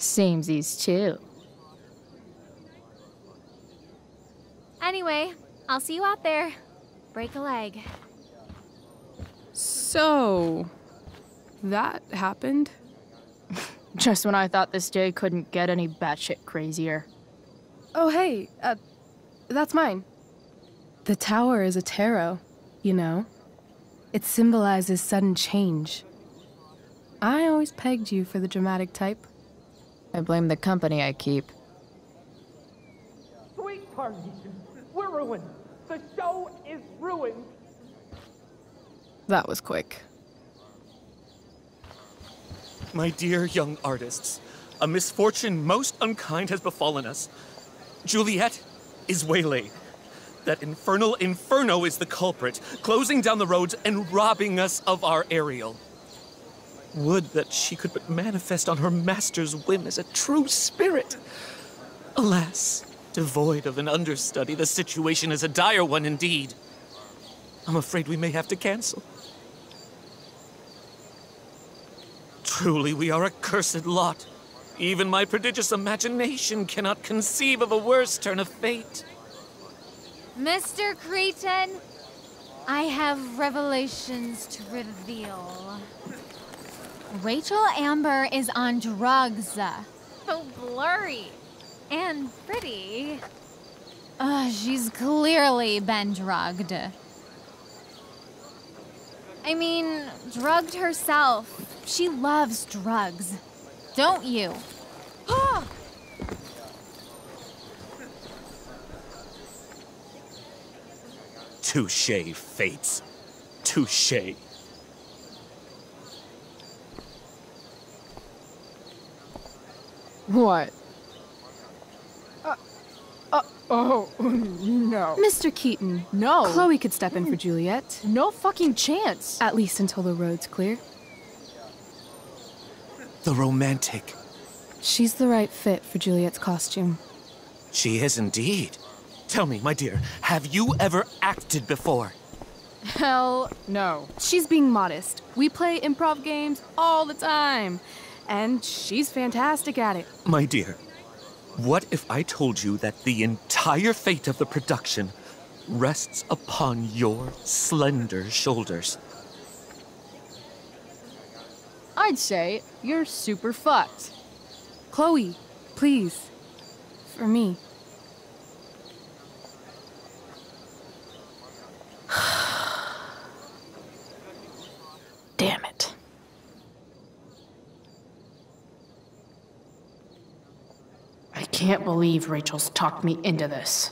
Samesies too. Anyway, I'll see you out there. Break a leg. So, that happened? Just when I thought this day couldn't get any batshit crazier. Oh, hey, uh, that's mine. The tower is a tarot, you know. It symbolizes sudden change. I always pegged you for the dramatic type. I blame the company I keep. Sweet Tarnation, we're ruined. The show is ruined. That was quick. My dear young artists, a misfortune most unkind has befallen us. Juliet is waylaid. That infernal inferno is the culprit, closing down the roads and robbing us of our Ariel. Would that she could but manifest on her master's whim as a true spirit. Alas, devoid of an understudy, the situation is a dire one indeed. I'm afraid we may have to cancel. Truly, we are a cursed lot. Even my prodigious imagination cannot conceive of a worse turn of fate. Mr. Keaton, I have revelations to reveal. Rachel Amber is on drugs. So blurry and pretty. Uh, she's clearly been drugged. I mean, drugged herself. She loves drugs. Don't you? Touche, fates. Touche. What? Uh, uh, oh, no. Mr. Keaton, No. Chloe could step in for Juliet. No fucking chance. At least until the road's clear. The romantic. She's the right fit for Juliet's costume. She is indeed. Tell me, my dear, have you ever acted before? Hell no. She's being modest. We play improv games all the time. And she's fantastic at it. My dear, what if I told you that the entire fate of the production rests upon your slender shoulders? I'd say you're super fucked. Chloe, please. For me. Damn it. I can't believe Rachel's talked me into this.